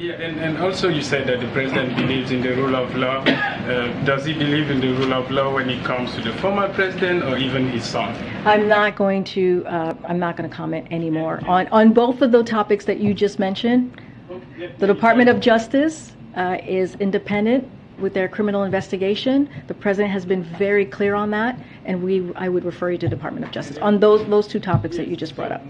Yeah, and, and also you said that the president believes in the rule of law. Uh, does he believe in the rule of law when it comes to the former president or even his son? I'm not going to. Uh, I'm not going to comment anymore on on both of the topics that you just mentioned. The Department of Justice uh, is independent with their criminal investigation. The president has been very clear on that, and we. I would refer you to Department of Justice on those those two topics that you just brought up.